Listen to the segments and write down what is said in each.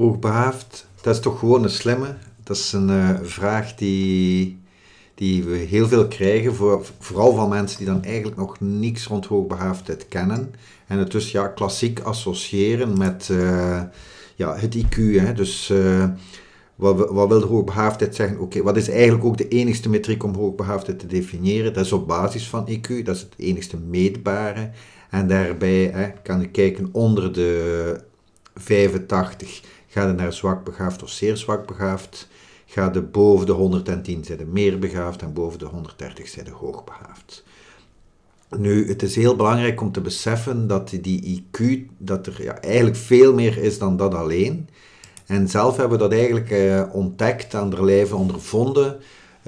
Hoogbehaafd, dat is toch gewoon een slimme. Dat is een uh, vraag die, die we heel veel krijgen, voor, vooral van mensen die dan eigenlijk nog niks rond hoogbehaafdheid kennen. En het dus ja, klassiek associëren met uh, ja, het IQ. Hè. Dus uh, wat, wat wil hoogbehaafdheid zeggen? Oké, wat is eigenlijk ook de enigste metriek om hoogbehaafdheid te definiëren? Dat is op basis van IQ, dat is het enigste meetbare. En daarbij hè, kan je kijken onder de 85 Ga je naar zwak begaafd of zeer zwak begaafd? Ga je boven de 110 zijn de meer begaafd en boven de 130 zijn de hoogbegaafd. Nu, het is heel belangrijk om te beseffen dat die IQ, dat er ja, eigenlijk veel meer is dan dat alleen. En zelf hebben we dat eigenlijk eh, ontdekt, aan de lijve ondervonden,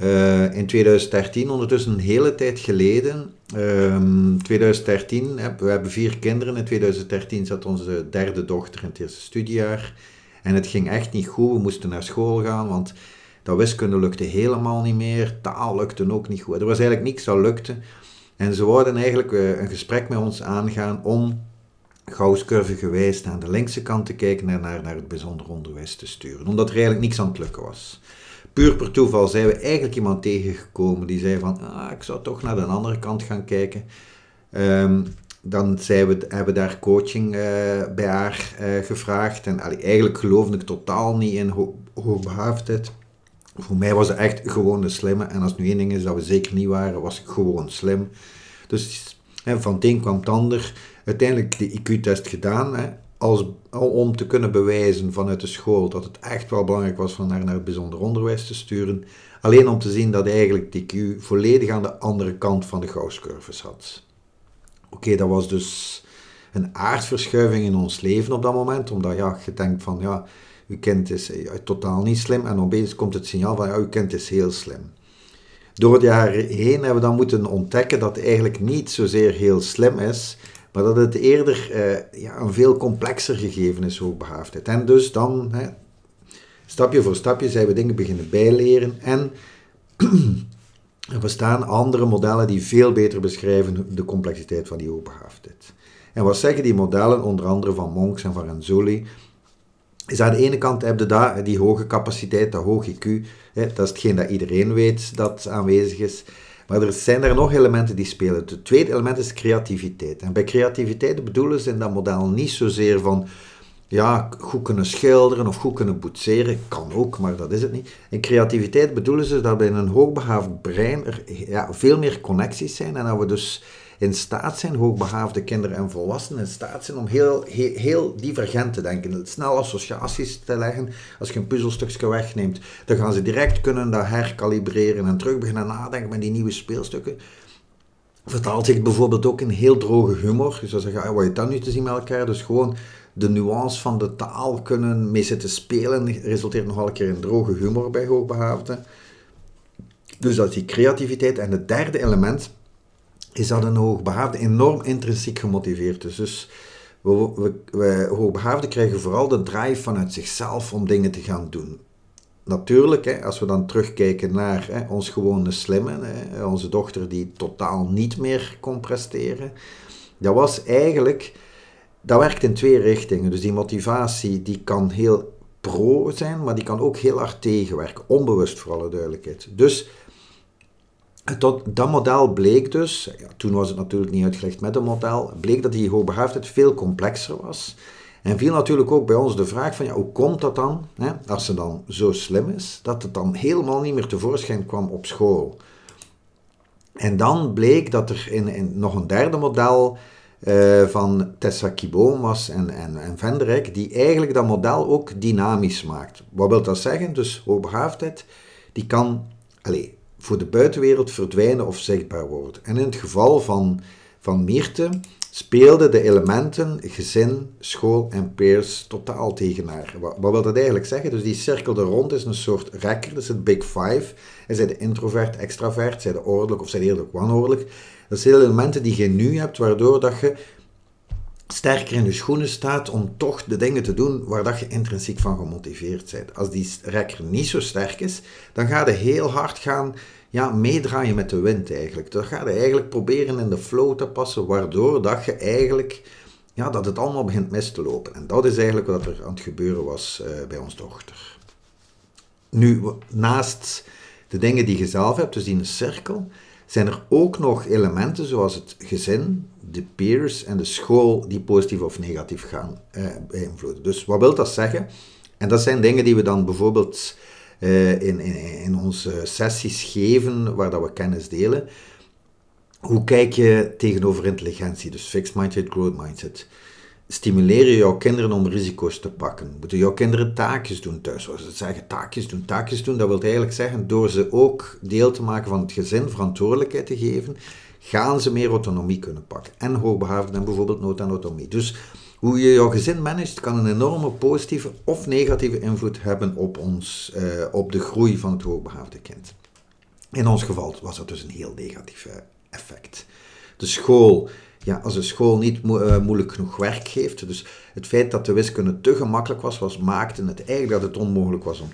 uh, in 2013, ondertussen een hele tijd geleden. Um, 2013, we hebben vier kinderen. In 2013 zat onze derde dochter in het eerste studiejaar. En het ging echt niet goed. We moesten naar school gaan, want dat wiskunde lukte helemaal niet meer. Taal lukte ook niet goed. Er was eigenlijk niks dat lukte. En ze wilden eigenlijk eh, een gesprek met ons aangaan om gausscurve gewijs naar de linkse kant te kijken en naar, naar het bijzonder onderwijs te sturen. Omdat er eigenlijk niks aan het lukken was. Puur per toeval zijn we eigenlijk iemand tegengekomen die zei van, ah, ik zou toch naar de andere kant gaan kijken. Um, dan zijn we, hebben we daar coaching uh, bij haar uh, gevraagd. En eigenlijk geloofde ik totaal niet in ho hoogbehaafdheid. Voor mij was het echt gewoon een slimme. En als nu één ding is dat we zeker niet waren, was ik gewoon slim. Dus van het een kwam het ander. Uiteindelijk de IQ-test gedaan. Hè, als, om te kunnen bewijzen vanuit de school dat het echt wel belangrijk was van haar naar het bijzonder onderwijs te sturen. Alleen om te zien dat eigenlijk de IQ volledig aan de andere kant van de gausscurve zat. Oké, dat was dus een aardverschuiving in ons leven op dat moment, omdat ja, je denkt van ja, uw kind is eh, totaal niet slim en opeens komt het signaal van ja, uw kind is heel slim. Door het jaar heen hebben we dan moeten ontdekken dat het eigenlijk niet zozeer heel slim is, maar dat het eerder eh, ja, een veel complexer gegeven is, hoogbegaafdheid. En dus dan, hè, stapje voor stapje, zijn we dingen beginnen bijleren en Er bestaan andere modellen die veel beter beschrijven de complexiteit van die hoogbegaafdheid. En wat zeggen die modellen, onder andere van Monks en van Renzulli, is aan de ene kant heb je daar die hoge capaciteit, dat hoge IQ, hè, dat is hetgeen dat iedereen weet dat aanwezig is. Maar er zijn er nog elementen die spelen. Het tweede element is creativiteit. En bij creativiteit bedoelen ze in dat model niet zozeer van ja, goed kunnen schilderen of goed kunnen boetseren, kan ook, maar dat is het niet. In creativiteit bedoelen ze dat bij een hoogbegaafd brein er ja, veel meer connecties zijn en dat we dus in staat zijn, hoogbegaafde kinderen en volwassenen, in staat zijn om heel, heel, heel divergent te denken, snel associaties te leggen. Als je een puzzelstukje wegneemt, dan gaan ze direct kunnen dat herkalibreren en terug beginnen nadenken met die nieuwe speelstukken vertaalt zich bijvoorbeeld ook in heel droge humor. Je zou zeggen, ah, wat je dan nu te zien met elkaar? Dus gewoon de nuance van de taal kunnen mee zitten spelen, resulteert nogal een keer in droge humor bij hoogbehaafden. Dus dat is die creativiteit. En het derde element is dat een hoogbehaafde enorm intrinsiek gemotiveerd is. Dus we, we, krijgen vooral de drive vanuit zichzelf om dingen te gaan doen. Natuurlijk, hè, als we dan terugkijken naar hè, ons gewone slimme, hè, onze dochter die totaal niet meer kon presteren, dat was eigenlijk dat werkt in twee richtingen. Dus die motivatie die kan heel pro zijn, maar die kan ook heel hard tegenwerken. Onbewust voor alle duidelijkheid. Dus tot dat model bleek dus, ja, toen was het natuurlijk niet uitgelegd met een model, bleek dat die hoogbegaafdheid veel complexer was. En viel natuurlijk ook bij ons de vraag van, ja, hoe komt dat dan, hè, als ze dan zo slim is, dat het dan helemaal niet meer tevoorschijn kwam op school. En dan bleek dat er in, in nog een derde model uh, van Tessa Kibomas en, en, en die eigenlijk dat model ook dynamisch maakt. Wat wil dat zeggen? Dus hoogbegaafdheid, die kan allez, voor de buitenwereld verdwijnen of zichtbaar worden. En in het geval van, van Mierte speelden de elementen gezin, school en peers totaal tegen haar. Wat, wat, wil dat eigenlijk zeggen? Dus die cirkel er rond is een soort rekker, dat het Big Five. En zij de introvert, extravert, zij de ordelijk of zij eerlijk wanordelijk. Dat zijn elementen die je nu hebt, waardoor dat je sterker in je schoenen staat om toch de dingen te doen waar dat je intrinsiek van gemotiveerd bent. Als die rekker niet zo sterk is, dan ga je heel hard gaan ja, meedraaien met de wind eigenlijk. Dan ga je eigenlijk proberen in de flow te passen, waardoor dat je eigenlijk ja, dat het allemaal begint mis te lopen. En dat is eigenlijk wat er aan het gebeuren was uh, bij ons dochter. Nu, naast de dingen die je zelf hebt, dus in een cirkel, zijn er ook nog elementen zoals het gezin, de peers en de school die positief of negatief gaan eh, beïnvloeden. Dus wat wil dat zeggen? En dat zijn dingen die we dan bijvoorbeeld uh, in, in, in onze sessies geven, waar dat we kennis delen. Hoe kijk je tegenover intelligentie, dus fixed mindset, growth mindset? Stimuleer je jouw kinderen om risico's te pakken? Moeten jouw kinderen taakjes doen thuis? Zoals ze zeggen, taakjes doen, taakjes doen, dat wil eigenlijk zeggen, door ze ook deel te maken van het gezin, verantwoordelijkheid te geven, gaan ze meer autonomie kunnen pakken. En hoogbegaafden en bijvoorbeeld nood aan autonomie. Dus hoe je jouw gezin managt kan een enorme positieve of negatieve invloed hebben op, ons, uh, op de groei van het hoogbegaafde kind. In ons geval was dat dus een heel negatief effect. De school, ja, als een school niet uh, moeilijk genoeg werk geeft, dus het feit dat de wiskunde te gemakkelijk was, was maakte het eigenlijk dat het onmogelijk was om,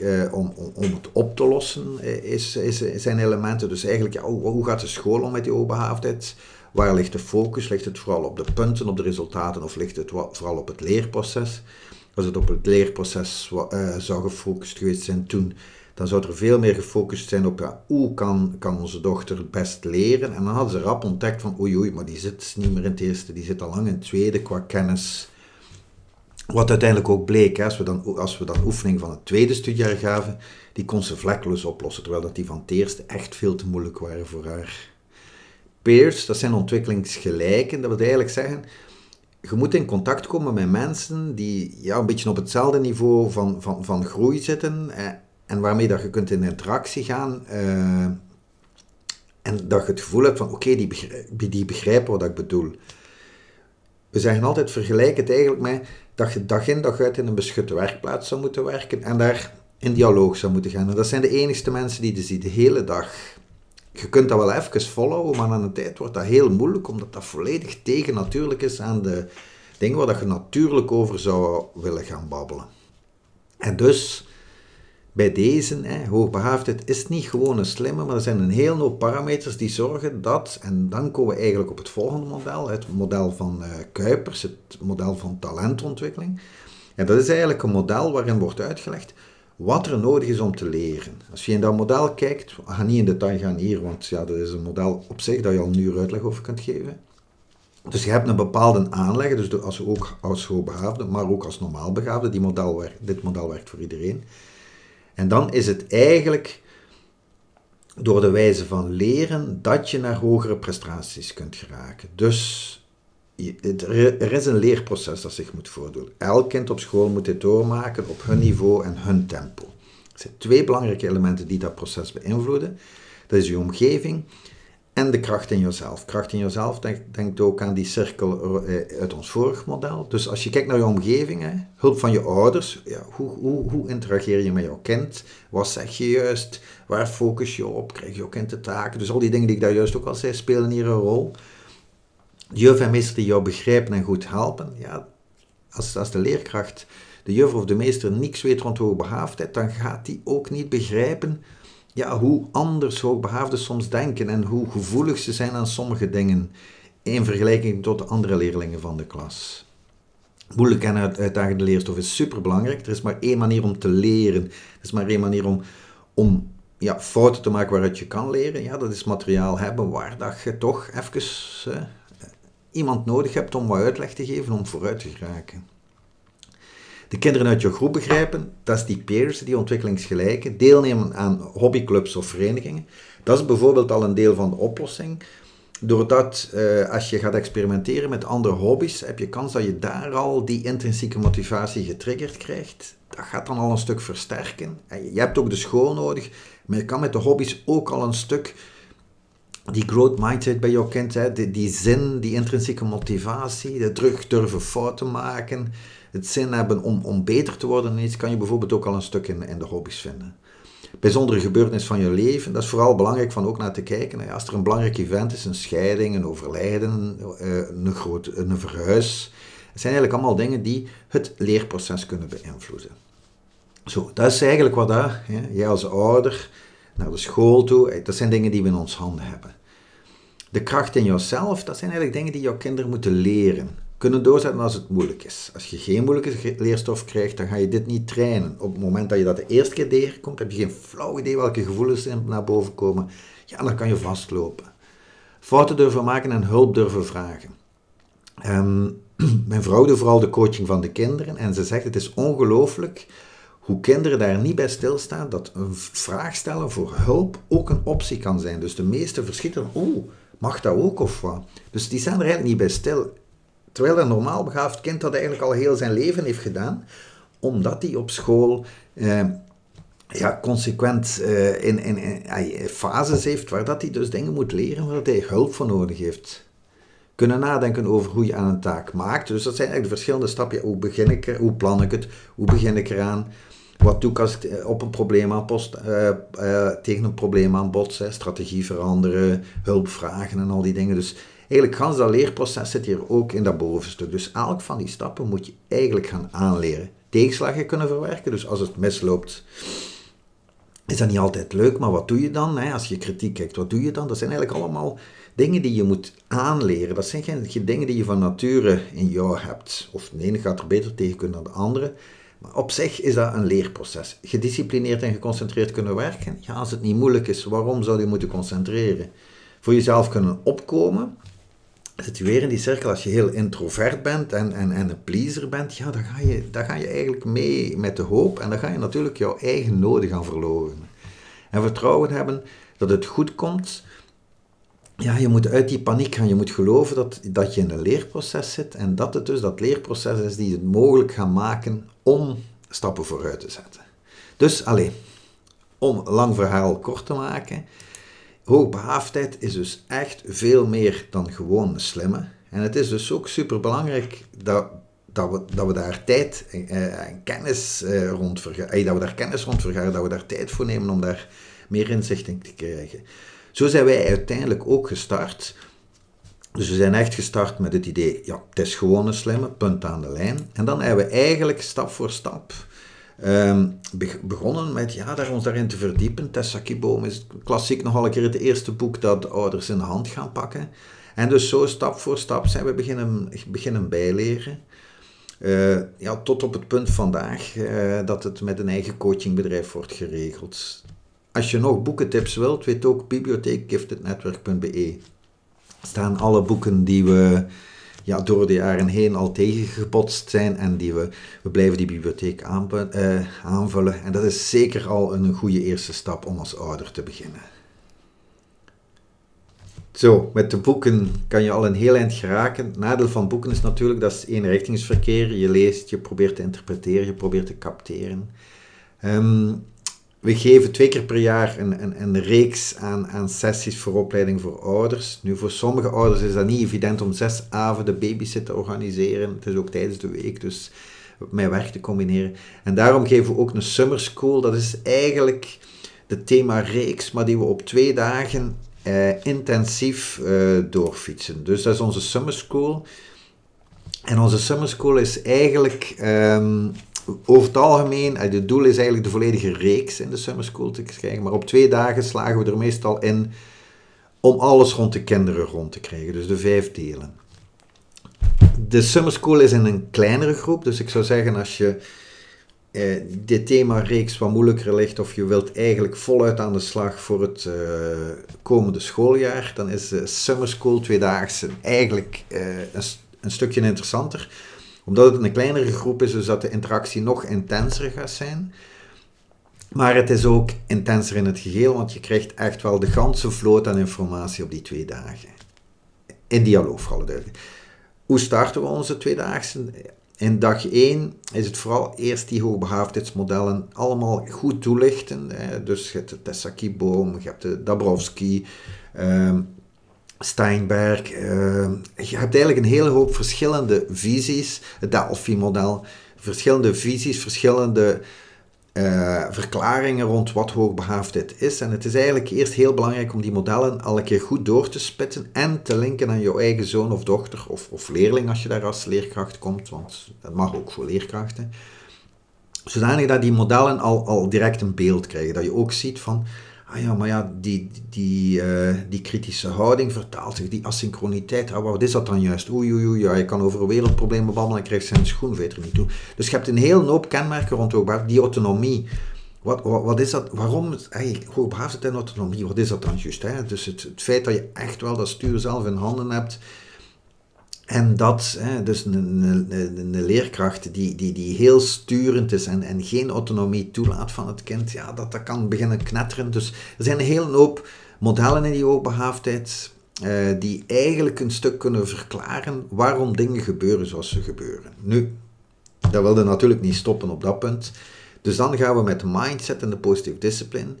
uh, om, om, het op te lossen, is, is, zijn elementen. Dus eigenlijk, ja, hoe, hoe gaat de school om met die hoogbegaafdheid? Waar ligt de focus? Ligt het vooral op de punten, op de resultaten of ligt het vooral op het leerproces? Als het op het leerproces zou gefocust geweest zijn toen, dan zou er veel meer gefocust zijn op ja, hoe kan, kan onze dochter het best leren. En dan hadden ze rap ontdekt van oei oei, maar die zit niet meer in het eerste, die zit al lang in het tweede qua kennis. Wat uiteindelijk ook bleek, hè, als, we dan, als we dan oefening van het tweede studiejaar gaven, die kon ze vlekkeloos oplossen, terwijl dat die van het eerste echt veel te moeilijk waren voor haar peers, dat zijn ontwikkelingsgelijken. Dat wil eigenlijk zeggen, je moet in contact komen met mensen die ja, een beetje op hetzelfde niveau van, van, van groei zitten en waarmee dat je kunt in interactie gaan. Eh, en dat je het gevoel hebt van, oké, die, begrijpen, die begrijpen wat ik bedoel. We zeggen altijd, vergelijk het eigenlijk met dat je dag in dag uit in een beschutte werkplaats zou moeten werken en daar in dialoog zou moeten gaan. En dat zijn de enigste mensen die je ziet de hele dag je kunt dat wel even volhouden, maar aan een tijd wordt dat heel moeilijk, omdat dat volledig tegennatuurlijk is aan de dingen waar je natuurlijk over zou willen gaan babbelen. En dus, bij deze, hè, is niet gewoon een slimme, maar er zijn een heel hoop parameters die zorgen dat, en dan komen we eigenlijk op het volgende model, het model van uh, Kuipers, het model van talentontwikkeling. En dat is eigenlijk een model waarin wordt uitgelegd wat er nodig is om te leren. Als je in dat model kijkt, we gaan niet in detail gaan hier, want ja, dat is een model op zich dat je al een uur uitleg over kunt geven. Dus je hebt een bepaalde aanleg, dus als ook als hoogbegaafde, maar ook als normaalbegaafde, die model dit model werkt voor iedereen. En dan is het eigenlijk door de wijze van leren dat je naar hogere prestaties kunt geraken. Dus er is een leerproces dat zich moet voordoen. Elk kind op school moet dit doormaken op hun niveau en hun tempo. Er zijn twee belangrijke elementen die dat proces beïnvloeden. Dat is je omgeving en de kracht in jezelf. Kracht in jezelf denkt denk ook aan die cirkel eh, uit ons vorig model. Dus als je kijkt naar je omgeving, hè, hulp van je ouders, ja, hoe, hoe, hoe interageer je met jouw kind? Wat zeg je juist? Waar focus je op? Krijg je jouw kind de taken? Dus al die dingen die ik daar juist ook al zei, spelen hier een rol juf en meester die jou begrijpen en goed helpen, ja, als, als de leerkracht, de juf of de meester niks weet rond hoogbegaafdheid, dan gaat die ook niet begrijpen ja, hoe anders hoogbegaafden soms denken en hoe gevoelig ze zijn aan sommige dingen in vergelijking tot de andere leerlingen van de klas. Moeilijk en uitdagende leerstof is superbelangrijk. Er is maar één manier om te leren. Er is maar één manier om, om ja, fouten te maken waaruit je kan leren. Ja, dat is materiaal hebben waar dat je toch even iemand nodig hebt om wat uitleg te geven om vooruit te geraken. De kinderen uit je groep begrijpen, dat is die peers, die ontwikkelingsgelijken, deelnemen aan hobbyclubs of verenigingen. Dat is bijvoorbeeld al een deel van de oplossing. Doordat uh, als je gaat experimenteren met andere hobby's, heb je kans dat je daar al die intrinsieke motivatie getriggerd krijgt. Dat gaat dan al een stuk versterken. Je hebt ook de school nodig, maar je kan met de hobby's ook al een stuk die growth mindset bij jouw kind, hè, die, die zin, die intrinsieke motivatie, de terug durven fouten maken, het zin hebben om, om beter te worden in iets, kan je bijvoorbeeld ook al een stuk in, in de hobby's vinden. Bijzondere gebeurtenis van je leven, dat is vooral belangrijk van ook naar te kijken. Als er een belangrijk event is, een scheiding, een overlijden, eh, een, groot, een verhuis, het zijn eigenlijk allemaal dingen die het leerproces kunnen beïnvloeden. Zo, dat is eigenlijk wat daar, jij als ouder, naar de school toe. Dat zijn dingen die we in ons handen hebben. De kracht in jezelf, dat zijn eigenlijk dingen die jouw kinderen moeten leren. kunnen doorzetten als het moeilijk is. Als je geen moeilijke leerstof krijgt, dan ga je dit niet trainen. Op het moment dat je dat de eerste keer tegenkomt, heb je geen flauw idee welke gevoelens er naar boven komen. Ja, dan kan je vastlopen. Fouten durven maken en hulp durven vragen. Ehm, mijn vrouw doet vooral de coaching van de kinderen en ze zegt het is ongelooflijk hoe kinderen daar niet bij stilstaan dat een vraag stellen voor hulp ook een optie kan zijn. Dus de meeste verschieten, oeh, mag dat ook of wat? Dus die staan er eigenlijk niet bij stil. Terwijl een normaal begaafd kind dat eigenlijk al heel zijn leven heeft gedaan, omdat hij op school eh, ja, consequent uh, in, in, in, fases heeft waar dat hij dus dingen moet leren waar hij hulp voor nodig heeft. Kunnen nadenken over hoe je aan een taak maakt. Dus dat zijn eigenlijk de verschillende stappen. hoe begin ik er, hoe plan ik het, hoe begin ik eraan. Wat doe ik als ik eh, op een probleem aan post, uh, uh, tegen een probleem aan botsen, strategie veranderen, hulp vragen en al die dingen. Dus eigenlijk gans dat leerproces zit hier ook in dat bovenstuk. Dus elk van die stappen moet je eigenlijk gaan aanleren. Tegenslagen kunnen verwerken, dus als het misloopt, is dat niet altijd leuk, maar wat doe je dan? Hè? Als je kritiek kijkt, wat doe je dan? Dat zijn eigenlijk allemaal dingen die je moet aanleren. Dat zijn geen dingen die je van nature in jou hebt. Of de ene gaat er beter tegen kunnen dan de andere. Op zich is dat een leerproces. Gedisciplineerd en geconcentreerd kunnen werken. Ja, als het niet moeilijk is, waarom zou je moeten concentreren? Voor jezelf kunnen opkomen. Zit je weer in die cirkel, als je heel introvert bent en, en, en een pleaser bent, ja, dan ga, je, dan ga je eigenlijk mee met de hoop en dan ga je natuurlijk jouw eigen noden gaan verloren. En vertrouwen hebben dat het goed komt, ja, je moet uit die paniek gaan. Je moet geloven dat, dat je in een leerproces zit en dat het dus dat leerproces is die het mogelijk gaat maken om stappen vooruit te zetten. Dus alleen, om lang verhaal kort te maken, hoogbehaafdheid is dus echt veel meer dan gewoon slimme. En het is dus ook super belangrijk dat, dat, we, dat we daar tijd eh, en kennis eh, rond eh, dat we daar kennis rond vergaren, dat we daar tijd voor nemen om daar meer inzicht in te krijgen. Zo zijn wij uiteindelijk ook gestart. Dus we zijn echt gestart met het idee, ja, het is gewoon een slimme, punt aan de lijn. En dan hebben we eigenlijk stap voor stap ehm, begonnen met ja, daar, ons daarin te verdiepen. Tessa Kiboom is klassiek nogal een keer het eerste boek dat de ouders in de hand gaan pakken. En dus zo stap voor stap zijn we beginnen, beginnen bijleren. Uh, ja, tot op het punt vandaag uh, dat het met een eigen coachingbedrijf wordt geregeld. Als je nog boekentips wilt, weet ook bibliotheekgiftednetwerk.be. staan alle boeken die we ja, door de jaren heen al tegengepotst zijn en die we, we blijven die bibliotheek eh, aanvullen. En dat is zeker al een goede eerste stap om als ouder te beginnen. Zo, met de boeken kan je al een heel eind geraken. nadeel van boeken is natuurlijk dat is eenrichtingsverkeer. Je leest, je probeert te interpreteren, je probeert te capteren. Um, we geven twee keer per jaar een, een, een reeks aan, aan sessies voor opleiding voor ouders. Nu, voor sommige ouders is dat niet evident om zes avonden babysit te organiseren. Het is ook tijdens de week, dus met werk te combineren. En daarom geven we ook een summer school. Dat is eigenlijk de thema-reeks, maar die we op twee dagen eh, intensief eh, doorfietsen. Dus dat is onze summer school. En onze summer school is eigenlijk... Ehm, over het algemeen, het eh, doel is eigenlijk de volledige reeks in de summer school te krijgen, maar op twee dagen slagen we er meestal in om alles rond de kinderen rond te krijgen, dus de vijf delen. De summer school is in een kleinere groep, dus ik zou zeggen als je eh, dit thema-reeks wat moeilijker ligt of je wilt eigenlijk voluit aan de slag voor het uh, komende schooljaar, dan is de summer school tweedaagse eigenlijk een stukje interessanter omdat het een kleinere groep is, dus dat de interactie nog intenser gaat zijn. Maar het is ook intenser in het geheel, want je krijgt echt wel de ganse vloot aan informatie op die twee dagen. In dialoog vooral duidelijk. Hoe starten we onze tweedaagse? In dag 1 is het vooral eerst die hoogbehaafdheidsmodellen allemaal goed toelichten. Dus je hebt de Tessaki-boom, je hebt de Dabrowski, ehm, Steinberg. Uh, je hebt eigenlijk een hele hoop verschillende visies. Het Delphi-model. Verschillende visies, verschillende uh, verklaringen rond wat hoogbegaafdheid is. En het is eigenlijk eerst heel belangrijk om die modellen een keer goed door te spitten en te linken aan jouw eigen zoon of dochter of, of leerling als je daar als leerkracht komt, want dat mag ook voor leerkrachten. Zodanig dat die modellen al, al direct een beeld krijgen. Dat je ook ziet van, ah ja, maar ja, die, die, uh, die kritische houding vertaalt zich, die asynchroniteit, ah, wat is dat dan juist? Oei, oei, oei, ja, je kan over wereldproblemen babbelen en krijgt zijn schoenveter niet toe. Dus je hebt een hele hoop kenmerken rond die autonomie. Wat, wat, is dat? Waarom? Hey, hoogbegaafdheid en autonomie, wat is dat dan juist? Hè? Dus het, het feit dat je echt wel dat stuur zelf in handen hebt, en dat, hè, dus een, een, leerkracht die, die, die heel sturend is en, en geen autonomie toelaat van het kind, ja, dat, dat kan beginnen knetteren. Dus er zijn een hele hoop modellen in die hoogbegaafdheid uh, die eigenlijk een stuk kunnen verklaren waarom dingen gebeuren zoals ze gebeuren. Nu, dat wilde natuurlijk niet stoppen op dat punt. Dus dan gaan we met mindset en de positive discipline.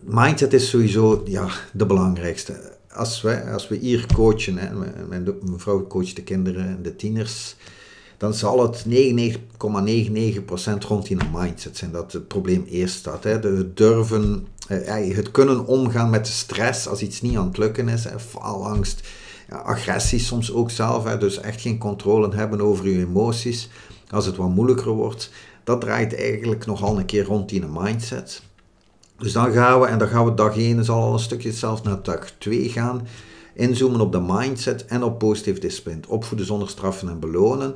Mindset is sowieso ja, de belangrijkste als, wij, als we hier coachen, hè, mijn, mevrouw coacht de kinderen en de tieners, dan zal het 99,99% rond in een mindset zijn dat het probleem eerst staat. Hè. De durven, eh, het kunnen omgaan met de stress als iets niet aan het lukken is, hè, faalangst, agressie soms ook zelf, hè, dus echt geen controle hebben over je emoties als het wat moeilijker wordt. Dat draait eigenlijk nogal een keer rond in een mindset. Dus dan gaan we, en dan gaan we dag 1 zal al een stukje zelf naar dag 2 gaan. Inzoomen op de mindset en op positief discipline. Opvoeden zonder straffen en belonen.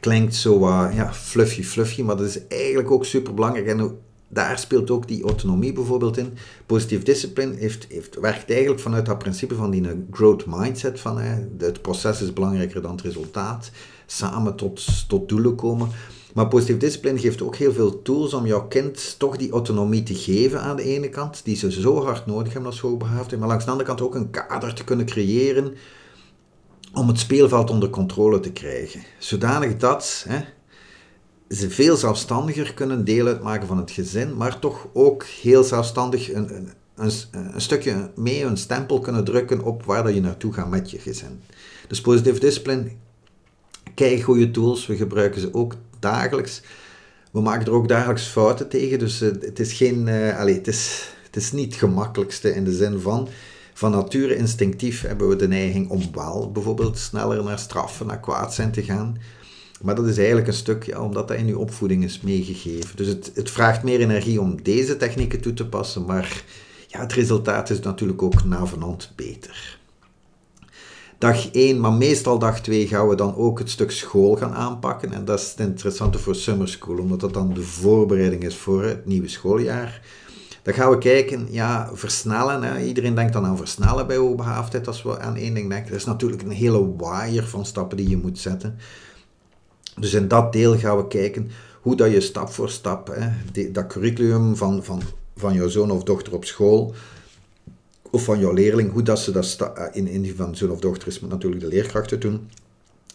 Klinkt zo ja, fluffy fluffy, maar dat is eigenlijk ook super belangrijk. En daar speelt ook die autonomie bijvoorbeeld in. Positief discipline heeft, heeft, werkt eigenlijk vanuit dat principe van die growth mindset. Van, het proces is belangrijker dan het resultaat. Samen tot, tot doelen komen. Maar positief discipline geeft ook heel veel tools om jouw kind toch die autonomie te geven aan de ene kant, die ze zo hard nodig hebben als hoogbegaafde, maar langs de andere kant ook een kader te kunnen creëren om het speelveld onder controle te krijgen. Zodanig dat hè, ze veel zelfstandiger kunnen deel uitmaken van het gezin, maar toch ook heel zelfstandig een, een, een, een stukje mee een stempel kunnen drukken op waar dat je naartoe gaat met je gezin. Dus positief discipline, kijk goede tools, we gebruiken ze ook dagelijks. We maken er ook dagelijks fouten tegen, dus uh, het is geen, uh, allez, het is, het is niet het gemakkelijkste in de zin van, van nature instinctief hebben we de neiging om wel bijvoorbeeld sneller naar straffen, naar kwaad zijn te gaan. Maar dat is eigenlijk een stuk, ja, omdat dat in je opvoeding is meegegeven. Dus het, het vraagt meer energie om deze technieken toe te passen, maar ja, het resultaat is natuurlijk ook navenant beter dag 1, maar meestal dag 2 gaan we dan ook het stuk school gaan aanpakken. En dat is het interessante voor Summer School, omdat dat dan de voorbereiding is voor het nieuwe schooljaar. Dan gaan we kijken, ja, versnellen. Hè. Iedereen denkt dan aan versnellen bij hoogbegaafdheid als we aan één ding denken. Dat is natuurlijk een hele waaier van stappen die je moet zetten. Dus in dat deel gaan we kijken hoe dat je stap voor stap hè, dat curriculum van, van, van jouw zoon of dochter op school of van jouw leerling, hoe dat ze dat eh, in, in die van zoon of dochter is met natuurlijk de leerkrachten doen.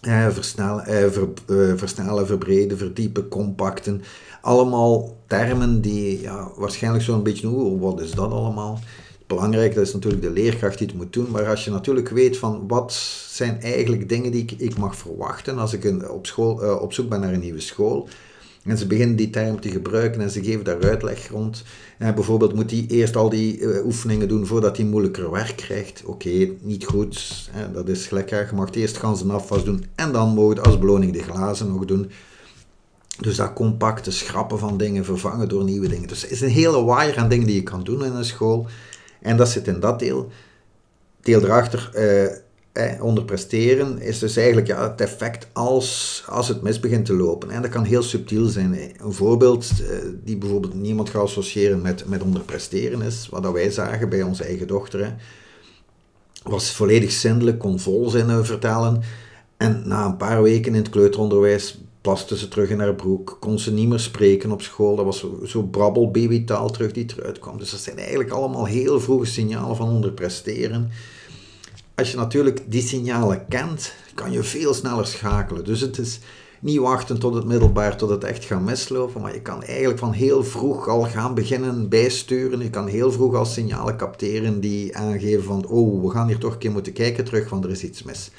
Eh, versnellen, eh, eh, versnellen, verbreden, verdiepen, compacten. Allemaal termen die ja, waarschijnlijk zo'n beetje, oh, wat is dat allemaal? Belangrijk, dat is natuurlijk de leerkracht die het moet doen. Maar als je natuurlijk weet van wat zijn eigenlijk dingen die ik, ik mag verwachten als ik een, op, school, uh, op zoek ben naar een nieuwe school en ze beginnen die term te gebruiken en ze geven daar uitleg rond. En bijvoorbeeld moet hij eerst al die uh, oefeningen doen voordat hij moeilijker werk krijgt. Oké, niet goed. Hè, dat is gelijk. Je mag eerst ganzen afwas doen en dan mogen als beloning de glazen nog doen. Dus dat compacte schrappen van dingen vervangen door nieuwe dingen. Dus het is een hele waaier aan dingen die je kan doen in een school. En dat zit in dat deel. Deel erachter, eh, onderpresteren is dus eigenlijk ja, het effect als, als het mis begint te lopen. En dat kan heel subtiel zijn. Een voorbeeld eh, die bijvoorbeeld niemand gaat associëren met, met onderpresteren is, wat wij zagen bij onze eigen dochter. was volledig zindelijk, kon volzinnen vertellen. En na een paar weken in het kleuteronderwijs plaste ze terug in haar broek, kon ze niet meer spreken op school. Dat was zo, zo brabbel babytaal terug die eruit kwam. Dus dat zijn eigenlijk allemaal heel vroege signalen van onderpresteren als je natuurlijk die signalen kent, kan je veel sneller schakelen. Dus het is niet wachten tot het middelbaar, tot het echt gaat mislopen, maar je kan eigenlijk van heel vroeg al gaan beginnen bijsturen. Je kan heel vroeg al signalen capteren die aangeven van, oh, we gaan hier toch een keer moeten kijken terug, want er is iets mis.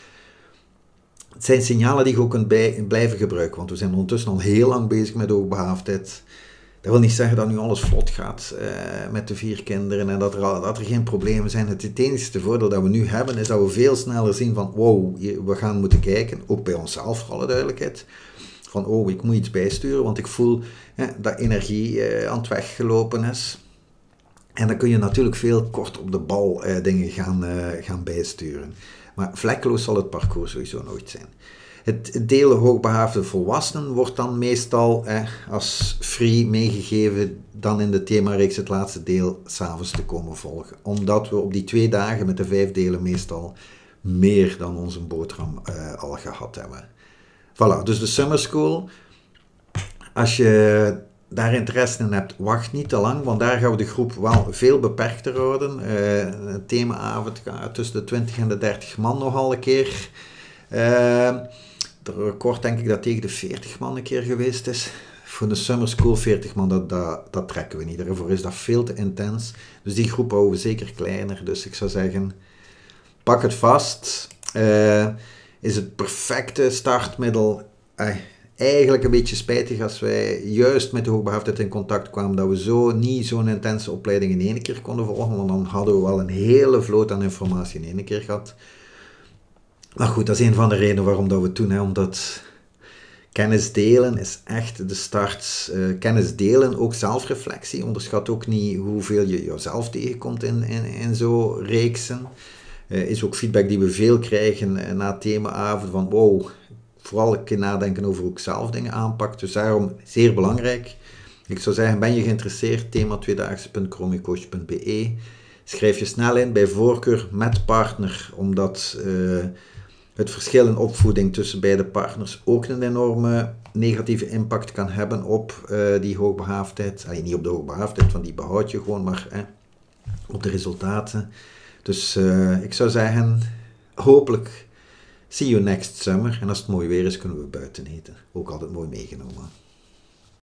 Het zijn signalen die je ook kunt bij, blijven gebruiken, want we zijn ondertussen al heel lang bezig met hoogbegaafdheid. Dat wil niet zeggen dat nu alles vlot gaat uh, met de vier kinderen en dat er, dat er geen problemen zijn. Het, het enige voordeel dat we nu hebben is dat we veel sneller zien van wow, we gaan moeten kijken, ook bij onszelf voor alle duidelijkheid. Van oh, ik moet iets bijsturen, want ik voel dat energie uh, aan het weggelopen is. En dan kun je natuurlijk veel kort op de bal uh, dingen gaan, gaan bijsturen. Maar vlekkeloos zal het parcours sowieso nooit zijn. Het delen hoogbehaafde volwassenen wordt dan meestal eh, als free meegegeven dan in de themareeks het laatste deel s'avonds te komen volgen. Omdat we op die twee dagen met de vijf delen meestal meer dan onze boterham uh, al gehad hebben. Voilà, dus de summer school. Als je daar interesse in hebt, wacht niet te lang, want daar gaan we de groep wel veel beperkter houden. Uh, een themaavond tussen de 20 en de 30 man nogal een keer. Uh, de record denk ik dat tegen de 40 man een keer geweest is. Voor de summer school 40 man, dat, dat, dat trekken we niet. Daarvoor is dat veel te intens. Dus die groep houden we zeker kleiner. Dus ik zou zeggen, pak het vast. Uh, is het perfecte startmiddel. Uh, eigenlijk een beetje spijtig als wij juist met de hoogbehaafdheid in contact kwamen, dat we zo niet zo'n intense opleiding in één keer konden volgen, want dan hadden we wel een hele vloot aan informatie in één keer gehad. Maar goed, dat is een van de redenen waarom dat we het doen, hè, omdat kennis delen is echt de start. Uh, kennis delen, ook zelfreflectie. Onderschat ook niet hoeveel je jezelf tegenkomt in, in, in zo'n reeksen. Uh, is ook feedback die we veel krijgen uh, na themaavond van wow, vooral een keer nadenken over hoe ik zelf dingen aanpak. Dus daarom zeer belangrijk. Ik zou zeggen, ben je geïnteresseerd? Thema tweedaagse.chromicoach.be Schrijf je snel in, bij voorkeur met partner, omdat het verschil in opvoeding tussen beide partners ook een enorme negatieve impact kan hebben op uh, die hoogbehaafdheid. Allee, niet op de hoogbehaafdheid, want die behoud je gewoon, maar eh, op de resultaten. Dus uh, ik zou zeggen, hopelijk See you next summer. En als het mooi weer is, kunnen we buiten eten. Ook altijd mooi meegenomen.